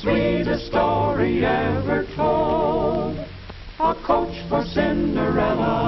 sweetest story ever told. A coach for Cinderella.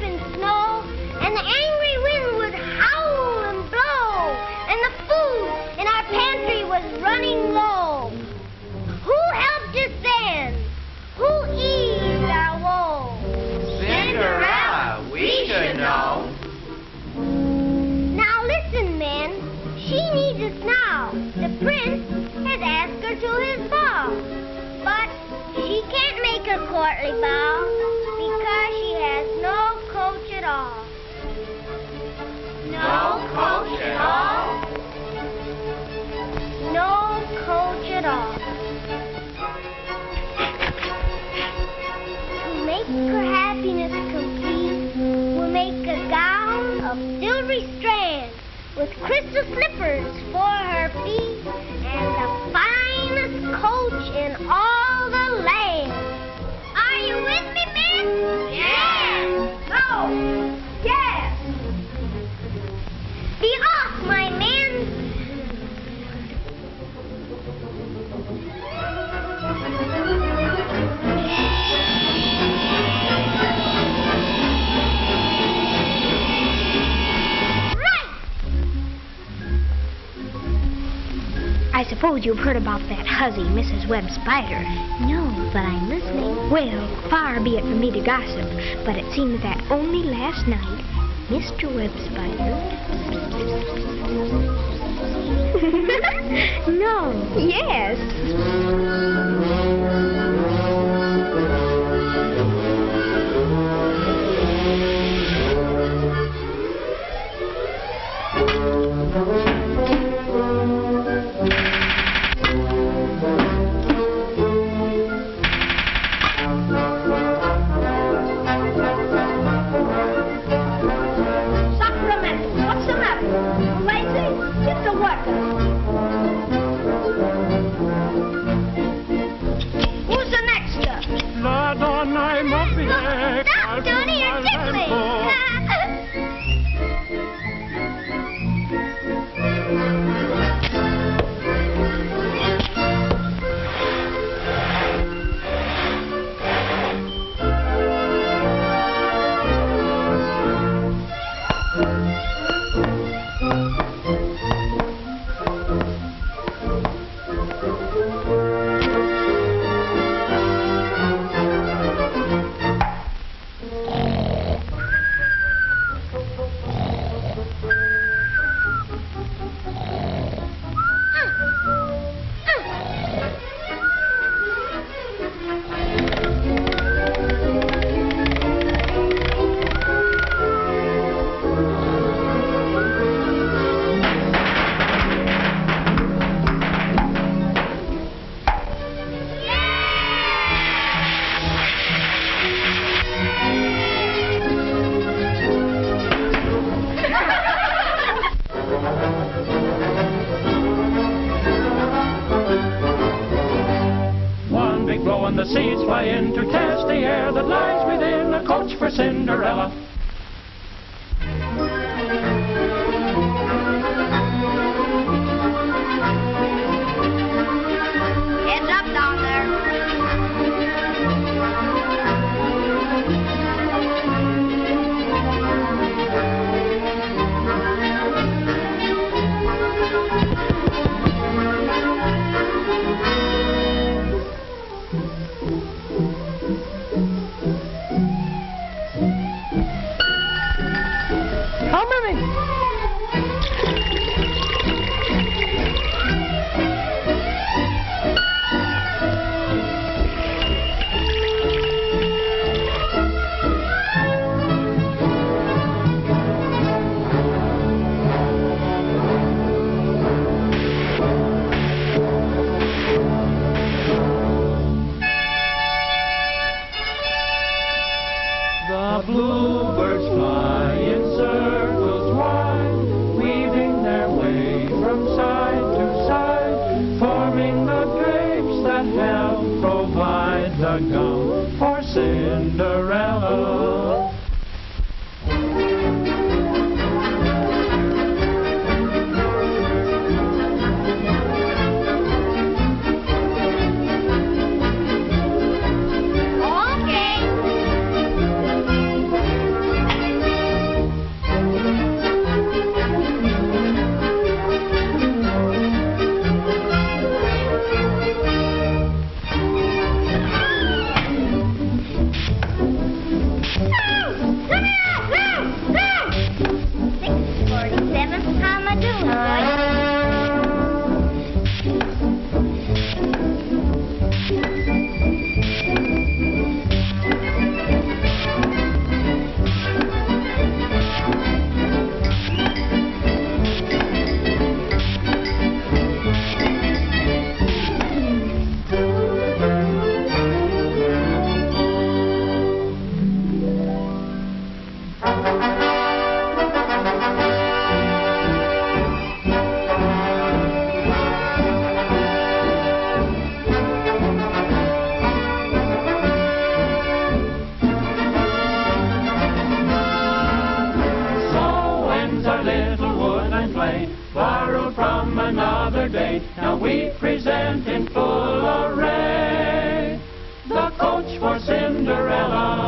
her courtly because she has no coach at all. No coach at all? No coach at all. To make her happiness complete, we'll make a gown of silvery strands with crystal slippers for her feet and the finest coach in all Yes. No. Suppose you've heard about that huzzy Mrs. Webb spider. No, but I'm listening. Well, far be it from me to gossip, but it seems that only last night, Mr. Webb Spider. no, yes. In to test the air that lies within a coach for Cinderella. Llámame. Gown for Cinderella. Borrowed from another day. Now we present in full array the coach for Cinderella,